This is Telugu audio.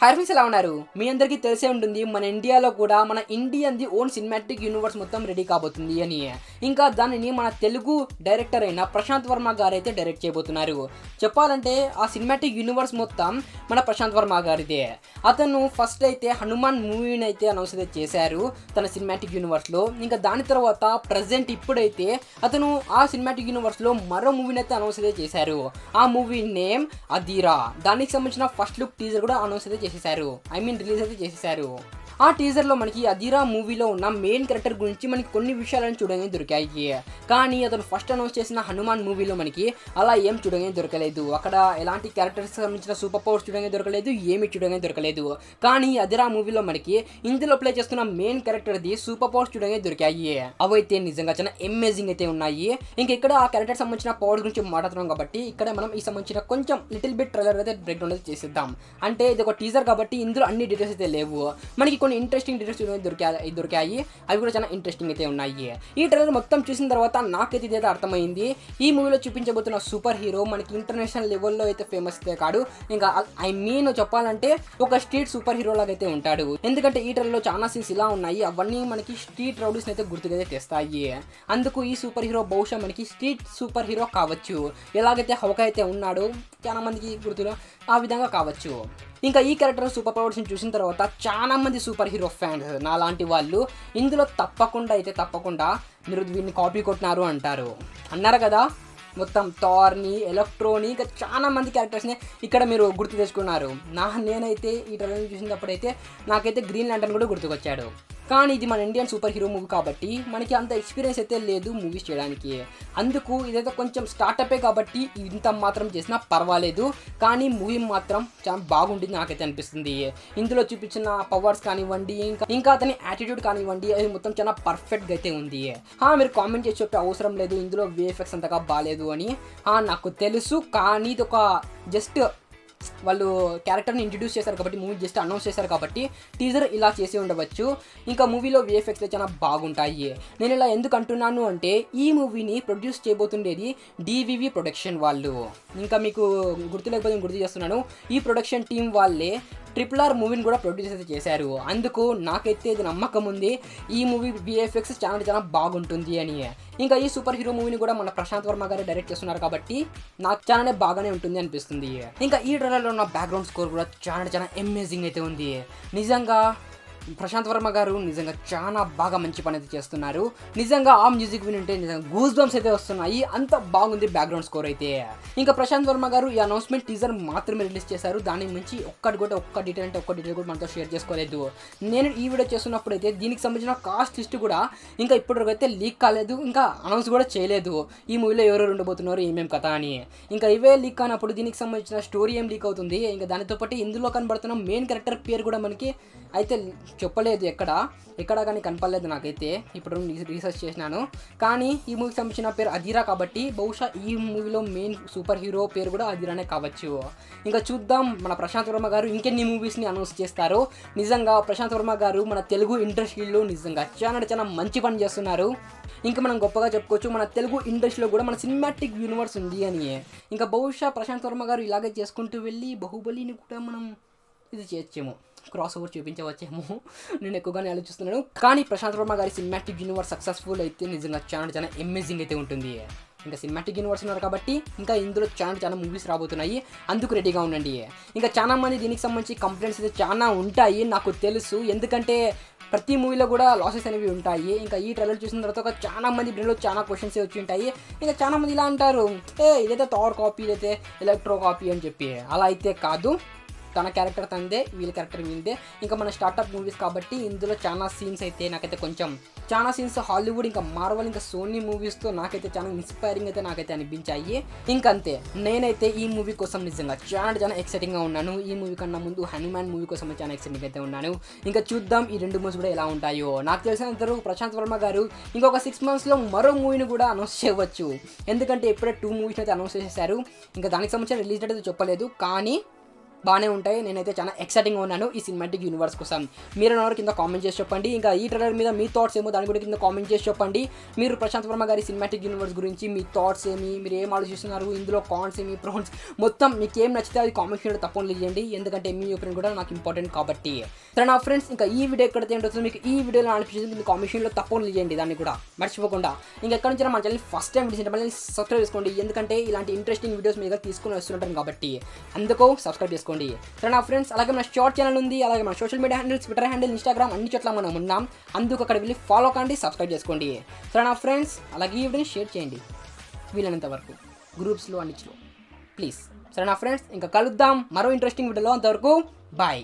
హాయ్ ఫ్రెండ్స్ ఎలా ఉన్నారు? మీ అందరికీ తెలిసే ఉంటుంది మన ఇండియాలో కూడా మన Indian the own cinematic universe మొత్తం రెడీ కాబోతుంది అని. ఇంకా దానిని మన తెలుగు డైరెక్టర్ అయిన ప్రశాంత్ వర్మ గారు అయితే డైరెక్ట్ చేయబోతున్నారు. చెప్పాలంటే ఆ సినిమాటిక్ యూనివర్స్ మొత్తం మన ప్రశాంత్ వర్మ గారిదే. అతను ఫస్ట్ అయితే హనుమాన్ మూవీని అయితే అనౌన్స్ అయితే చేశారు తన సినిమాటిక్ యూనివర్స్లో ఇంకా దాని తర్వాత ప్రజెంట్ ఇప్పుడైతే అతను ఆ సినిమాటిక్ యూనివర్స్లో మరో మూవీని అయితే అనౌన్స్ అయితే చేశారు. ఆ మూవీ నేమ్ అధీరా. దానికి సంబంధించిన ఫస్ట్ లుక్ టీజర్ కూడా అనౌన్స్ అయితే చేసేసారు ఐ మీన్ రిలీజ్ అయితే చేసేసారు ఆ టీజర్లో మనకి అదీరా మూవీలో ఉన్న మెయిన్ క్యారెక్టర్ గురించి మనకి కొన్ని విషయాలను చూడగానే దొరికాయి. కానీ అతను ఫస్ట్ అనౌన్స్ చేసిన హనుమాన్ మూవీలో మనకి అలా ఏం చూడగానే దొరకలేదు. అక్కడ ఎలాంటి క్యారెక్టర్స్ సంబంధించిన సూపర్ పవర్స్ చూడగానే దొరకలేదు ఏమి చూడగానే దొరకలేదు. కానీ అదిరా మూవీలో మనకి ఇందులో ప్లే చేస్తున్న మెయిన్ క్యారెక్టర్ది సూపర్ పవర్స్ చూడగానే దొరికాయి. అవైతే నిజంగా చాలా అమేజింగ్ అయితే ఉన్నాయి. ఇంక ఇక్కడ ఆ క్యారెక్టర్ సంబంధించిన పవర్స్ గురించి మాట్లాడుతున్నాం కాబట్టి ఇక్కడ మనం ఈ సంబంధించిన కొంచెం లిటిల్ బిట్ ట్రైలర్ అయితే బ్రేక్ డౌన్ అయితే చేసేద్దాం. అంటే ఇది ఒక టీజర్ కాబట్టి ఇందులో అన్ని డీటెయిల్స్ అయితే లేవు. మనకి కొన్ని ఇంట్రెస్టింగ్ డీటెయిల్స్ దొరికాయి దొరికాయి. అవి కూడా చాలా ఇంట్రెస్టింగ్ అయితే ఉన్నాయి. ఈ ట్రైలర్ మొత్తం చూసిన తర్వాత నాకైతే ఇదైతే అర్థమైంది. ఈ మూవీలో చూపించబోతున్న సూపర్ హీరో మనకి ఇంటర్నేషనల్ లెవెల్లో అయితే ఫేమస్ అయితే కాడు. ఇంకా ఐ మీన్ చెప్పాలంటే ఒక స్ట్రీట్ సూపర్ హీరో లాగా అయితే ఉంటాడు. ఎందుకంటే ఈ ట్రైలర్లో చాలా సీన్స్ ఇలా ఉన్నాయి. అవన్నీ మనకి స్ట్రీట్ రౌడీస్ అయితే గుర్తుకైతే తెస్తాయి. అందుకు ఈ సూపర్ హీరో బహుశా మనకి స్ట్రీట్ సూపర్ హీరో కావచ్చు. ఎలాగైతే హౌక అయితే ఉన్నాడో చాలా మందికి గుర్తులో ఆ విధంగా కావచ్చు. ఇంకా ఈ క్యారెక్టర్ సూపర్ పవర్స్ని చూసిన తర్వాత చాలా మంది సూపర్ హీరో ఫ్యాన్స్ నాలాంటి వాళ్ళు ఇందులో తప్పకుండా అయితే తప్పకుండా మీరు వీడిని కాపీ కొట్టినారు అంటారు. అన్నారు కదా? మొత్తం థార్ని ఎలక్ట్రోని ఇంకా చాలా మంది క్యారెక్టర్స్ని ఇక్కడ మీరు గుర్తు తెచ్చుకున్నారు. నా నేనైతే ఈ ట్రైలర్ చూసినప్పుడైతే నాకైతే గ్రీన్ ల్యాంటర్న్ కూడా గుర్తుకొచ్చాడు. కానీ ఇది మన ఇండియన్ సూపర్ హీరో మూవీ కాబట్టి మనకి అంత ఎక్స్పీరియన్స్ అయితే లేదు మూవీస్ చేయడానికి. అందుకు ఇదైతే కొంచెం స్టార్టపే కాబట్టి ఇంత మాత్రం చేసినా పర్వాలేదు. కానీ మూవీ మాత్రం చాలా బాగుంటుంది నాకైతే అనిపిస్తుంది. ఇందులో చూపించిన పవర్స్ కానివ్వండి ఇంకా ఇంకా అతని యాటిట్యూడ్ కానివ్వండి అది మొత్తం చాలా పర్ఫెక్ట్గా అయితే ఉంది. మీరు కామెంట్ చేసి చెప్పే అవసరం లేదు. ఇందులో విఎఫ్ఎక్స్ అంతగా బాగాలేదు అని. నాకు తెలుసు కానీ ఇది ఒక జస్ట్ వాళ్ళు క్యారెక్టర్ని ఇంట్రడ్యూస్ చేశారు కాబట్టి మూవీ జస్ట్ అనౌన్స్ చేశారు కాబట్టి టీజర్ ఇలా చేసి ఉండవచ్చు. ఇంకా మూవీలో విఎఫ్ఎక్స్ చాలా బాగుంటాయి. నేను ఇలా ఎందుకు అంటున్నాను అంటే ఈ మూవీని ప్రొడ్యూస్ చేయబోతుండేది డివివి ప్రొడక్షన్ వాళ్ళు. ఇంకా మీకు గుర్తు లేకపోతే గుర్తు చేస్తున్నాను. ఈ ప్రొడక్షన్ టీం వాళ్ళే ట్రిపుల్ ఆర్ మూవీని కూడా ప్రొడ్యూస్ అయితే చేశారు. అందుకు నాకైతే ఇది నమ్మకం ఉంది. ఈ మూవీ విఎఫ్ఎక్స్ చాలా చాలా బాగుంటుంది అని. ఇంకా ఈ సూపర్ హీరో మూవీని కూడా మన ప్రశాంత్ వర్మ గారు డైరెక్ట్ చేస్తున్నారు కాబట్టి నాకు చాలానే బాగానే ఉంటుంది అనిపిస్తుంది. ఇంకా ఈ ట్రైలర్లో ఉన్న బ్యాక్గ్రౌండ్ స్కోర్ కూడా చాలా చాలా అమేజింగ్ అయితే ఉంది. నిజంగా ప్రశాంత్ వర్మ గారు నిజంగా చాలా బాగా మంచి పని అయితే చేస్తున్నారు. నిజంగా ఆ మ్యూజిక్ వింటే నిజంగా గూస్ బంప్స్ అయితే వస్తున్నాయి. అంత బాగుంది బ్యాక్గ్రౌండ్ స్కోర్ అయితే. ఇంకా ప్రశాంత్ వర్మ గారు ఈ అనౌన్స్మెంట్ టీజర్ మాత్రమే రిలీజ్ చేశారు. దాని నుంచి ఒక్కటి కూడా ఒక్క డీటెయిల్ అంటే ఒక్క డీటెయిల్ కూడా మనతో షేర్ చేసుకోలేదు. నేను ఈ వీడియో చేస్తున్నప్పుడు అయితే దీనికి సంబంధించిన కాస్ట్ లిస్ట్ కూడా ఇంకా ఇప్పటివరకు అయితే లీక్ కాలేదు. ఇంకా అనౌన్స్ కూడా చేయలేదు. ఈ మూవీలో ఎవరెవరు ఉండబోతున్నారు? ఏమేం కథ అని. ఇంకా ఇవే లీక్ కానప్పుడు దీనికి సంబంధించిన స్టోరీ ఏం లీక్ అవుతుంది? ఇంకా దానితో పాటు ఇందులో కనబడుతున్న మెయిన్ క్యారెక్టర్ పేరు కూడా మనకి అయితే చెప్పలేదు ఎక్కడ. ఎక్కడ కానీ కనపడలేదు నాకైతే. ఇప్పుడు రీసెర్చ్ చేసినాను. కానీ ఈ మూవీకి సంబంధించిన పేరు అధీరా కాబట్టి బహుశా ఈ మూవీలో మెయిన్ సూపర్ హీరో పేరు కూడా అధీరానే కావచ్చు. ఇంకా చూద్దాం. మన ప్రశాంత్ వర్మ గారు ఇంకెన్ని మూవీస్ని అనౌన్స్ చేస్తారు. నిజంగా ప్రశాంత్ వర్మ గారు మన తెలుగు ఇండస్ట్రీలో నిజంగా చాలా చాలా మంచి పని చేస్తున్నారు. ఇంకా మనం గొప్పగా చెప్పుకోవచ్చు మన తెలుగు ఇండస్ట్రీలో కూడా మన సినిమాటిక్ యూనివర్స్ ఉంది అని. ఇంకా బహుశా ప్రశాంత్ వర్మ గారు ఇలాగే చేసుకుంటూ వెళ్ళి బాహుబలిని కూడా మనం ఇది చేయొచ్చేమో. క్రాస్ ఓవర్ చూపించవచ్చేమో నేను ఎక్కువగానే ఆలోచిస్తున్నాను కానీ ప్రశాంత్ వర్మ గారి సినిమాటిక్ యూనివర్స్ సక్సెస్ఫుల్ అయితే నిజంగా చాలా చాలా అమేజింగ్ అయితే ఉంటుంది. ఇంకా సినిమాటిక్ యూనివర్స్ ఉన్నారు కాబట్టి ఇంకా ఇందులో చాలా చాలా మూవీస్ రాబోతున్నాయి. అందుకు రెడీగా ఉండండి. ఇంకా చాలా మంది దీనికి సంబంధించి కంప్లైంట్స్ అయితే చాలా ఉంటాయి నాకు తెలుసు. ఎందుకంటే ప్రతి మూవీలో కూడా లాసెస్ అనేవి ఉంటాయి. ఇంకా ఈ ట్రైలర్ చూసిన తర్వాత చాలా మంది బ్రెయిన్లో చాలా క్వశ్చన్స్ వచ్చి ఉంటాయి. ఇంకా చాలా మంది ఇలా అంటారు. ఏ ఇదైతే థార్ కాపీ ఇదైతే ఎలక్ట్రో కాపీ అని చెప్పి. అలా అయితే కాదు. తన క్యారెక్టర్ తందే వీళ్ళ క్యారెక్టర్ వీళ్ళదే. ఇంకా మన స్టార్టప్ మూవీస్ కాబట్టి ఇందులో చాలా సీన్స్ అయితే నాకైతే కొంచెం చాలా సీన్స్ హాలీవుడ్ ఇంకా మార్వల్ ఇంకా సోనీ మూవీస్తో నాకైతే చాలా ఇన్స్పైరింగ్ అయితే నాకైతే అనిపించాయి. ఇంకంతే నేనైతే ఈ మూవీ కోసం నిజంగా చాలా చాలా ఎక్సైటింగ్గా ఉన్నాను. ఈ మూవీ కన్నా ముందు హనుమాన్ మూవీ కోసం చాలా ఎక్సైటింగ్ అయితే ఉన్నాను. ఇంకా చూద్దాం ఈ రెండు మూవీస్ కూడా ఎలా ఉంటాయో. నాకు తెలిసినంత ప్రశాంత్ వర్మ గారు ఇంకొక సిక్స్ మంత్స్లో మరో మూవీని కూడా అనౌన్స్ చేయవచ్చు. ఎందుకంటే ఇప్పుడే టూ మూవీస్ అయితే అనౌన్స్ చేసేసారు ఇంకా దానికి సంబంధించిన రిలీజ్ డేట్ అయితే చెప్పలేదు. కానీ బాగానే ఉంటాయి. నేనైతే చాలా ఎక్సైటింగ్గా ఉన్నాను ఈ సినిమాటిక్ యూనివర్స్ కోసం. మీరు ఎవరు కింద కామెంట్ చేసి చెప్పండి. ఇంకా ఈ ట్రైలర్ మీద మీ థాట్స్ ఏమో దాని కూడా కింద కామెంట్ చేసి చెప్పండి. మీరు ప్రశాంత్ వర్మ గారి సినిమాటిక్ యూనివర్స్ గురించి మీ థాట్స్ ఏమి మీరు ఏం ఆలోచిస్తున్నారు ఇందులో కాన్స్ ఏమి ప్రోన్స్ మొత్తం మీకు ఏం నచ్చితే అది కామెంట్ చేయడం తప్పని చేయండి. ఎందుకంటే మీ ఒపీనియన్ కూడా నాకు ఇంపార్టెంట్ కాబట్టి. సరే నా ఫ్రెండ్స్ ఇంకా ఈ వీడియో ఎక్కడైతే ఏంటో మీకు ఈ వీడియోలో అనిపించింది మీ కామెంట్లో తప్పని చేయండి దాన్ని కూడా. మర్చిపోకుండా. ఇంకా ఎక్కడి నుంచి మన ఛానల్ ఫస్ట్ టైం విడిచిన మళ్ళీ సబ్స్క్రైబ్ చేసుకోండి. ఎందుకంటే ఇలాంటి ఇంట్రెస్టింగ్ వీడియోస్ మీద తీసుకుని వస్తుంటాను కాబట్టి. అందుకో సబ్స్క్రైబ్ చేసుకోండి. సరే నా ఫ్రెండ్స్? అలాగే మన షార్ట్ ఛానల్ ఉంది అలాగే మన social media handles Twitter handle Instagram అన్ని చోట్ల మనం ఉన్నాం. అందుకు అక్కడ వెళ్ళి ఫాలో కండి సబ్స్క్రైబ్ చేసుకోండి. సరే నా ఫ్రెండ్స్? అలాగే ఈ వీడియోని షేర్ చేయండి. వీలైనంత వరకు. గ్రూప్స్లో అన్నిట్లో. ప్లీజ్ సరే నా ఫ్రెండ్స్? ఇంకా కలుద్దాం మరో ఇంట్రెస్టింగ్ వీడియోలో అంతవరకు బాయ్